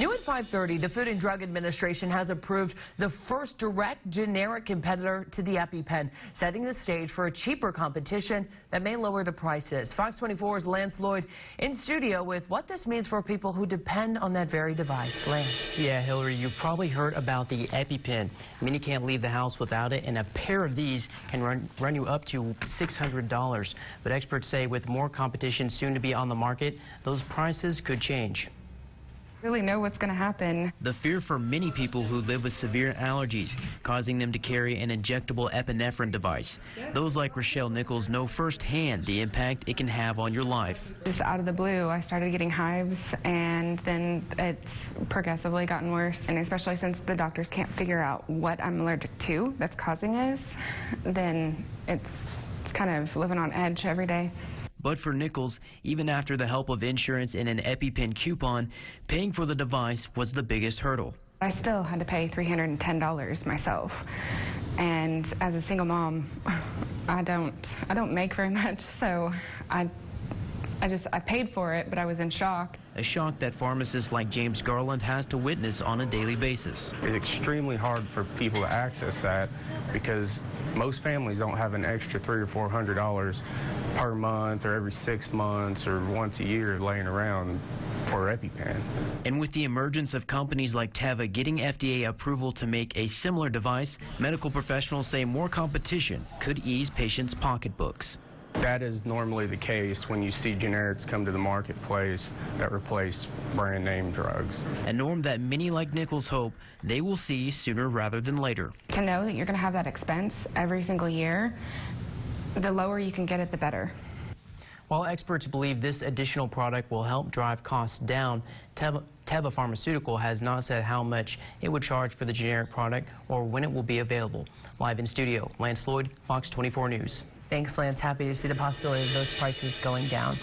New at 530, the Food and Drug Administration has approved the first direct generic competitor to the EpiPen, setting the stage for a cheaper competition that may lower the prices. Fox 24's Lance Lloyd in studio with what this means for people who depend on that very device. Lance. Yeah, Hillary, you've probably heard about the EpiPen. Many can't leave the house without it, and a pair of these can run, run you up to $600. But experts say with more competition soon to be on the market, those prices could change really know what's going to happen. The fear for many people who live with severe allergies, causing them to carry an injectable epinephrine device. Those like Rochelle Nichols know firsthand the impact it can have on your life. Just out of the blue, I started getting hives, and then it's progressively gotten worse. And especially since the doctors can't figure out what I'm allergic to that's causing this, then it's, it's kind of living on edge every day. But for Nichols, even after the help of insurance and an EpiPen coupon, paying for the device was the biggest hurdle. I still had to pay $310 myself. And as a single mom, I don't I don't make very much, so I I just I paid for it, but I was in shock. A shock that pharmacists like James Garland has to witness on a daily basis. It's extremely hard for people to access that because most families don't have an extra three or four hundred dollars per month or every six months or once a year laying around for EpiPen. And with the emergence of companies like Teva getting FDA approval to make a similar device, medical professionals say more competition could ease patients' pocketbooks. That is normally the case when you see generics come to the marketplace that replace brand name drugs. A norm that many like Nichols hope they will see sooner rather than later. To know that you're going to have that expense every single year, the lower you can get it, the better. While experts believe this additional product will help drive costs down, Teva, Teva Pharmaceutical has not said how much it would charge for the generic product or when it will be available. Live in studio, Lance Lloyd, Fox 24 News. Thanks, Lance. Happy to see the possibility of those prices going down.